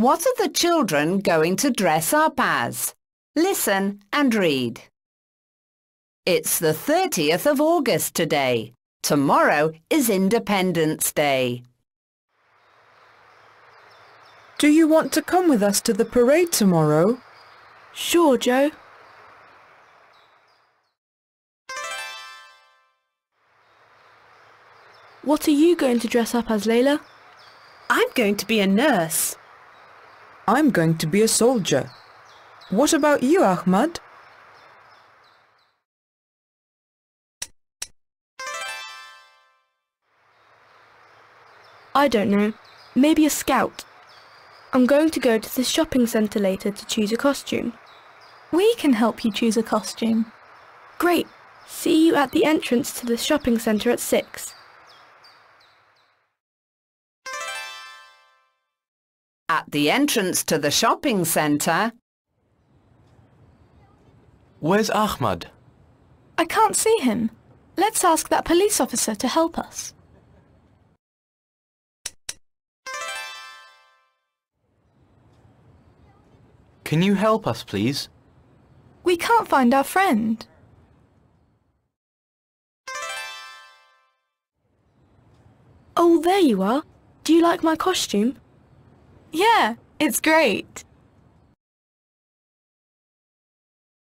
What are the children going to dress up as? Listen and read. It's the 30th of August today. Tomorrow is Independence Day. Do you want to come with us to the parade tomorrow? Sure, Joe. What are you going to dress up as, Layla? I'm going to be a nurse. I'm going to be a soldier. What about you, Ahmad? I don't know. Maybe a scout. I'm going to go to the shopping centre later to choose a costume. We can help you choose a costume. Great. See you at the entrance to the shopping centre at six. At the entrance to the shopping centre, Where's Ahmad? I can't see him. Let's ask that police officer to help us. Can you help us, please? We can't find our friend. Oh, there you are. Do you like my costume? Yeah, it's great.